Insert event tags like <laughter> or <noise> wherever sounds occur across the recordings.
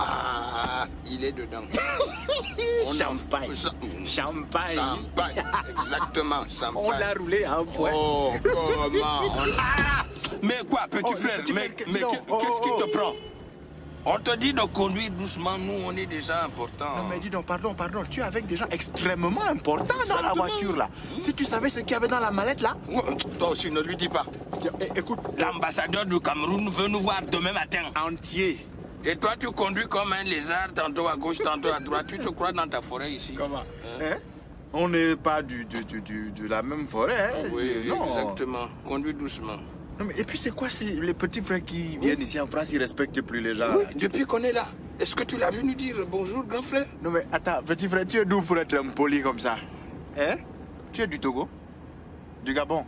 Ah, il est dedans. <laughs> On Champagne. Cha- Champagne. Champagne, exactement, champagne. <laughs> On l'a roulé à un point. Oh, comment <laughs> Ah Mais quoi, petit Oh, frère petit Mais, oh, qu'est-ce qui oh. te prend? On te dit de conduire doucement, nous on est déjà importants. Non mais dis donc, pardon, pardon, tu es avec des gens extrêmement importants dans la voiture là. Si tu savais ce qu'il y avait dans la mallette là, Ouais, Toi aussi, ne lui dis pas. é- écoute, L'ambassadeur du Cameroun veut nous voir demain matin. entier. Et toi, tu conduis comme un lézard, tantôt à gauche, tantôt à droite. Tu te crois dans ta forêt ici. Comment Hein? On n'est pas du, du, du, du- de la même forêt, hein Oui, non. exactement. Conduis doucement. Non, mais, et puis c'est quoi si les petits frères qui viennent ici en France, ils respectent plus les gens Oui, depuis qu'on est là, est-ce que tu l'as vu nous dire bonjour, grand frère? Non mais attends, petit frère, tu es d'où pour être impoli comme ça? Hein? Tu es du Togo? Du Gabon?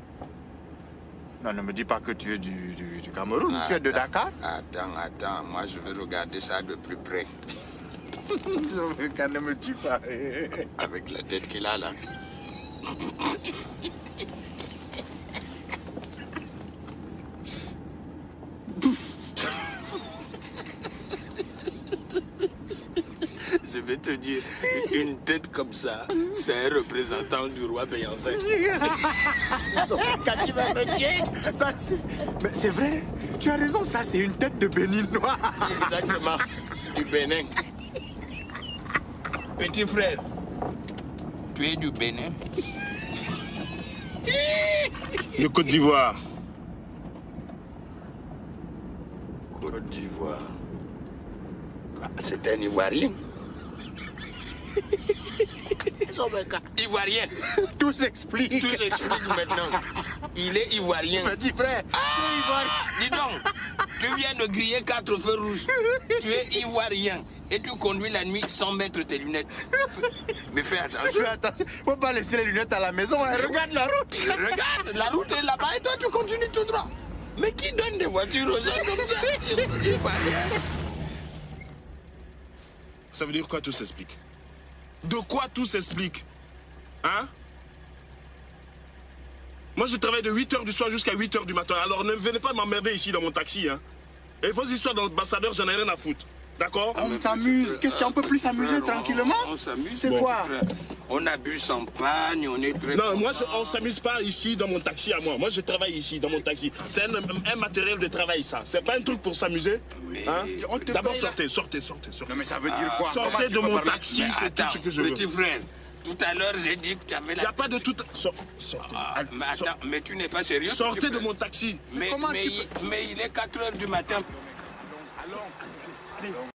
Non, ne me dis pas que tu es du, du, du Cameroun, tu es de Dakar Attends, attends, moi je vais regarder ça de plus près. <laughs> Quand ne me tue pas. Avec la tête qu'il a là. <laughs> Je vais te dire, une tête comme ça, c'est un représentant du roi Beyoncé. <laughs> Quand tu vas me tuer, ça c'est. Mais c'est vrai, tu as raison, ça c'est une tête de béninois. Exactement, du Bénin. Petit frère, tu es du Bénin De Côte d'Ivoire. Côte d'Ivoire. Ah, C'est un Ivoirien. Ivoirien. Tout s'explique. Tout s'explique maintenant. Il est Ivoirien. Petit frère, Ah, dis donc, tu viens de griller quatre feux rouges. Tu es Ivoirien. Et tu conduis la nuit sans mettre tes lunettes. Mais fais attention. fais attention, faut pas laisser les lunettes à la maison. hein. Regarde la route. Regarde, la route est là-bas et toi tu continues tout droit. Mais qui donne des voitures aux gens comme ça? <laughs> Ivoirien. Ça veut dire quoi tout s'explique? De quoi tout s'explique Hein? Moi je travaille de 8h du soir jusqu'à 8h du matin. Alors ne venez pas m'emmerder ici dans mon taxi. Hein. Et vos histoires d'ambassadeur, j'en ai rien à foutre. D'accord On s'amuse. Qu'est-ce qu'on peut plus s'amuser tranquillement On, s'amuse. C'est quoi. On a bu champagne, on est très. Non, moi je, on s'amuse pas ici dans mon taxi à moi. Moi je travaille ici dans mon taxi. C'est un, un matériel de travail ça. C'est pas un truc pour s'amuser. Hein? D'abord sortez, sortez, sortez, sortez. Non mais ça veut dire quoi? Sortez de peux mon parler? taxi, c'est tout ce que je veux. petit frère, tout à l'heure j'ai dit que tu avais la. Il n'y a pas de tout. Sor- sortez. Ah, mais attends, mais tu n'es pas sérieux Sortez de mon taxi. Mais, comment mais tu il, mais il est 4 heures du matin. Allons.